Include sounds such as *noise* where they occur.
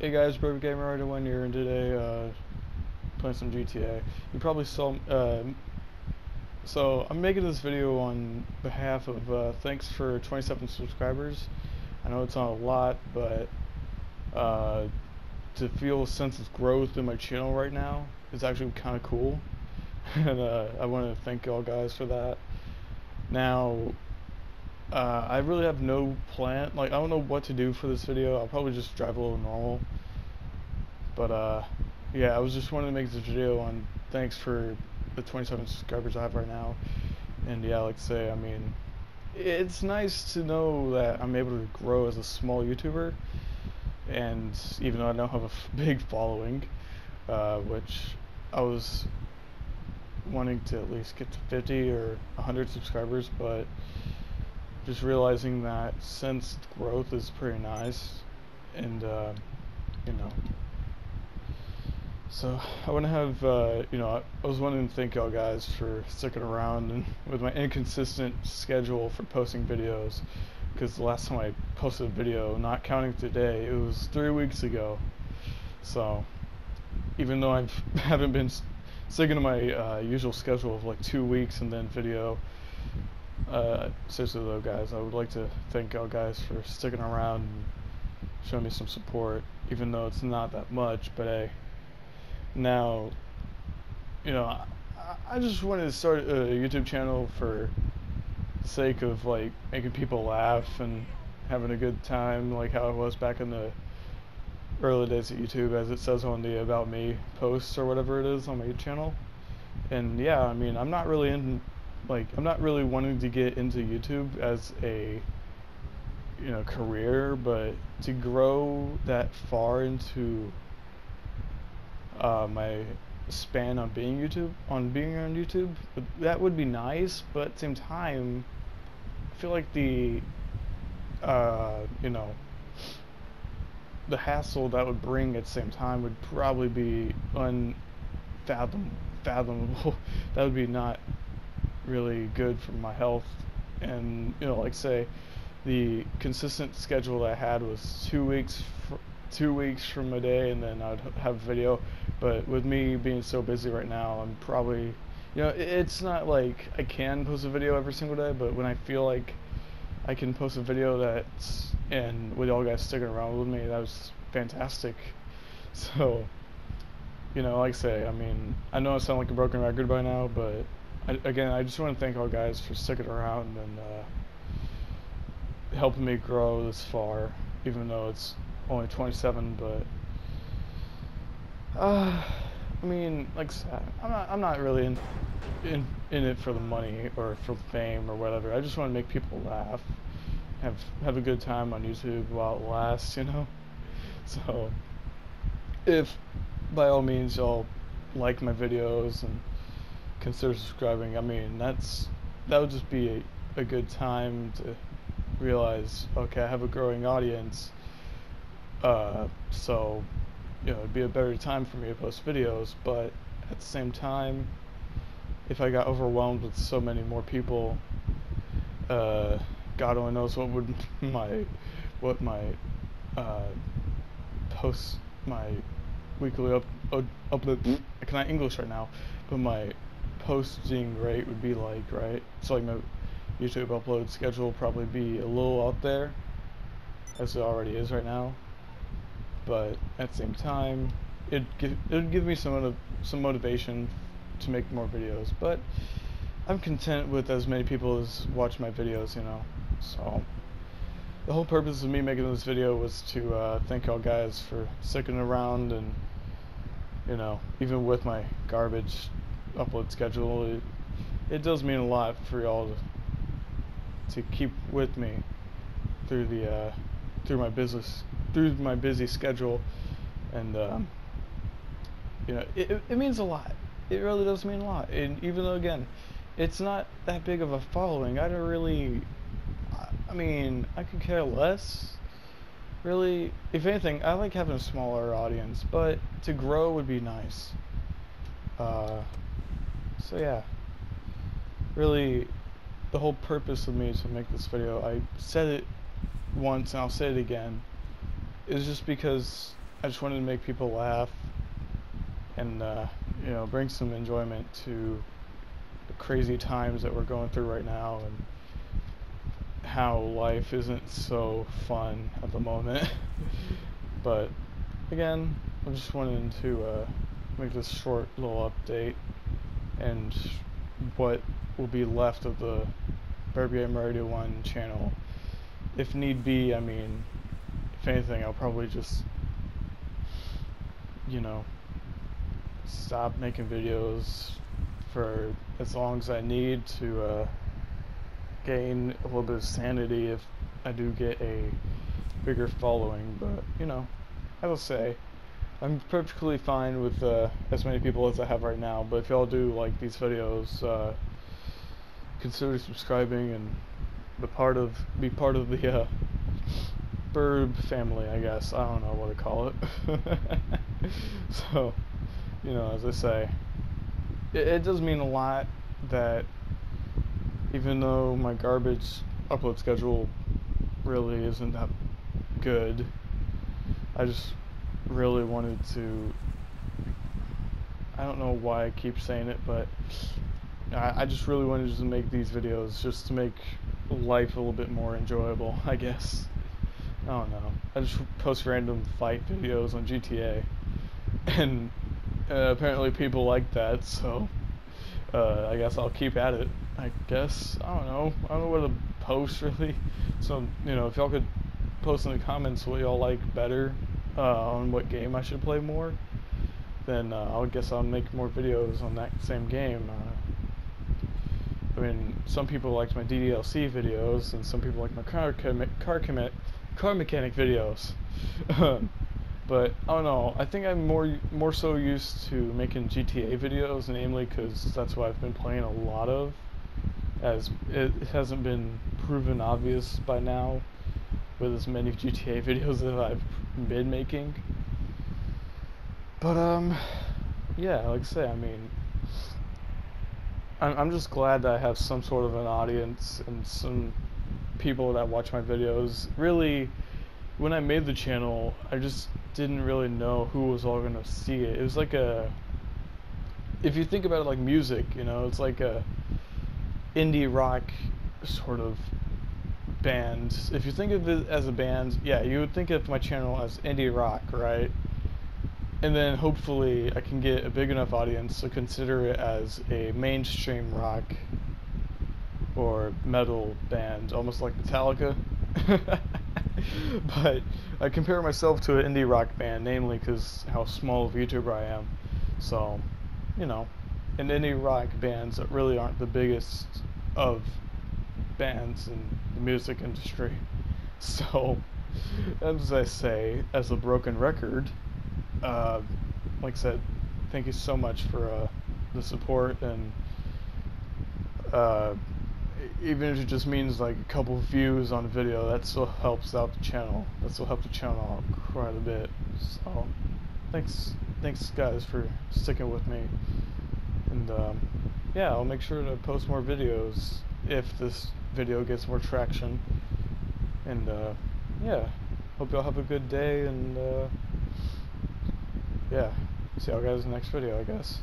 Hey guys, Birb Gamer 81 here, and today uh, playing some GTA. You probably saw. Uh, so I'm making this video on behalf of uh, thanks for 27 subscribers. I know it's not a lot, but uh, to feel a sense of growth in my channel right now is actually kind of cool, *laughs* and uh, I want to thank y'all guys for that. Now, uh, I really have no plan. Like, I don't know what to do for this video. I'll probably just drive a little normal. But, uh, yeah, I was just wanting to make this video on thanks for the 27 subscribers I have right now. And, yeah, like I say, I mean, it's nice to know that I'm able to grow as a small YouTuber. And even though I don't have a *laughs* big following, uh, which I was wanting to at least get to 50 or 100 subscribers, but just realizing that since growth is pretty nice and uh, you know so I want to have uh, you know I was wanting to thank y'all guys for sticking around and with my inconsistent schedule for posting videos because the last time I posted a video not counting today it was three weeks ago so even though I *laughs* haven't been sticking to my uh, usual schedule of like two weeks and then video uh, seriously though, guys, I would like to thank y'all guys for sticking around and showing me some support, even though it's not that much. But hey, now, you know, I, I just wanted to start a YouTube channel for the sake of like making people laugh and having a good time, like how it was back in the early days of YouTube, as it says on the About Me posts or whatever it is on my channel. And yeah, I mean, I'm not really in like I'm not really wanting to get into YouTube as a you know career, but to grow that far into uh, my span on being YouTube on being on YouTube, that would be nice. But at the same time, I feel like the uh, you know the hassle that would bring at the same time would probably be unfathomable. Fathomable. *laughs* that would be not really good for my health. And you know, like say, the consistent schedule I had was two weeks, two weeks from a day, and then I'd have a video. But with me being so busy right now, I'm probably, you know, it's not like I can post a video every single day, but when I feel like I can post a video that's and with y'all guys sticking around with me, that was fantastic. *laughs* So, you know, like I say, I mean, I know I sound like a broken record by now, but I, again, I just want to thank all guys for sticking around and uh, helping me grow this far, even though it's only 27. But uh, I mean, like I'm not, I'm not really in, in in it for the money or for fame or whatever. I just want to make people laugh, have have a good time on YouTube while it lasts, you know. *laughs* So, if by all means y'all like my videos and consider subscribing. I mean, that's that would just be a, a good time to realize, okay, I have a growing audience. Uh, so, you know, it'd be a better time for me to post videos. But at the same time, if I got overwhelmed with so many more people, uh, God only knows what would *laughs* my what my uh, post my weekly up, up upload. I cannot English right now, but my posting rate would be like, right? So like my YouTube upload schedule probably be a little out there, as it already is right now. But at the same time, it it would give me some some motivation to make more videos. But I'm content with as many people as watch my videos, you know. So the whole purpose of me making this video was to uh, thank y'all guys for sticking around and you know even with my garbage upload schedule. It, it does mean a lot for y'all to, to keep with me through the uh, through my business through my busy schedule, and um, you know it, it means a lot. It really does mean a lot. And even though again, it's not that big of a following, I don't really. I mean, I could care less. Really, if anything, I like having a smaller audience, but to grow would be nice. Uh, so yeah, really, the whole purpose of me to make this video, I said it once and I'll say it again, is just because I just wanted to make people laugh and uh, you know bring some enjoyment to the crazy times that we're going through right now and how life isn't so fun at the moment. *laughs* but again, I just wanted to uh, make this short little update and what will be left of the Game Radio 1 channel. If need be, I mean, if anything, I'll probably just, you know, stop making videos for as long as I need to uh, gain a little bit of sanity if I do get a bigger following. But, you know, I will say, I'm perfectly fine with uh, as many people as I have right now, but if y'all do like these videos, uh, consider subscribing and be part of be part of the uh, Birb family, I guess. I don't know what to call it. *laughs* so, you know, as I say, it, it does mean a lot that even though my garbage upload schedule really isn't that good, I just really wanted to. I don't know why I keep saying it, but I, I just really wanted to make these videos just to make life a little bit more enjoyable, I guess. I don't know. I just post random fight videos on GTA, and uh, apparently people like that, so uh, I guess I'll keep at it. I guess I don't know. I don't know what to post really. So you know, if y'all could post in the comments what y'all like better uh, on what game I should play more, then uh, I guess I'll make more videos on that same game. I mean, some people liked my DDLC videos, and some people like my car car commit car mechanic videos. *laughs* but I don't know. I think I'm more more so used to making GTA videos, namely because that's what I've been playing a lot of. As it hasn't been proven obvious by now with as many GTA *laughs* videos that I've been making. But um, yeah, like I say, I mean, I'm just glad that I have some sort of an audience and some people that watch my videos. Really, when I made the channel, I just didn't really know who was all gonna see it. It was like a, if you think about it like music, you know, it's like a indie rock sort of band. If you think of it as a band, yeah, you would think of my channel as indie rock, right? And then hopefully I can get a big enough audience to consider it as a mainstream rock or metal band, almost like Metallica. *laughs* but I compare myself to an indie rock band, namely because how small of a YouTuber I am. So, you know, and indie rock bands that really aren't the biggest of bands in the music industry. *laughs* So, as I say, as a broken record, uh, like I said, thank you so much for uh, the support and uh, even if it just means like a couple views on a video, that still helps out the channel. That still helps the channel out quite a bit. So, thanks, thanks guys for sticking with me. And um, yeah, I'll make sure to post more videos if this video gets more traction. And uh, yeah, hope y'all have a good day. And uh, yeah, see y'all guys in the next video, I guess.